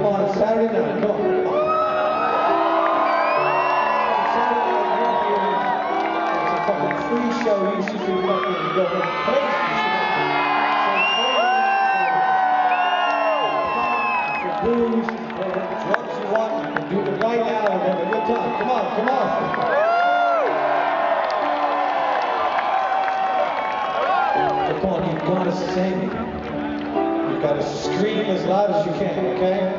Come on, Saturday night, come on. Saturday night, it's a fucking free show, you should be fucking going crazy. drugs you want, you can do it right now and have a good time. Come on, come on. Come on, you've got to save me got to scream as loud as you can, okay?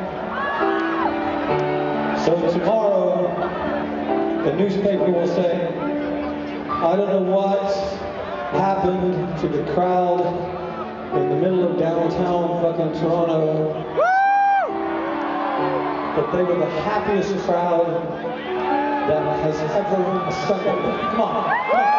So tomorrow, the newspaper will say, I don't know what happened to the crowd in the middle of downtown fucking Toronto. But they were the happiest crowd that has ever assembled. Come on, come on.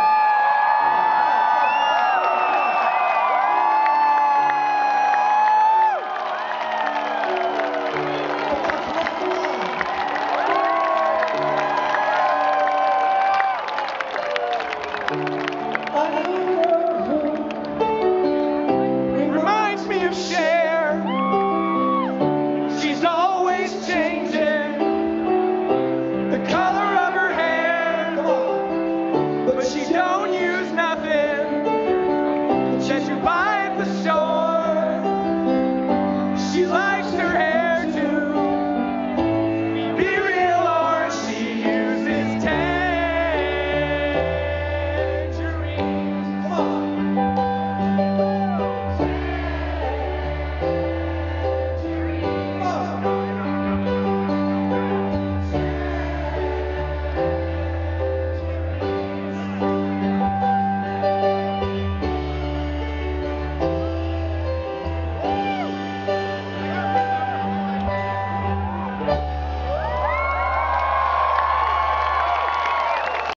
as you the shore. She likes her hair.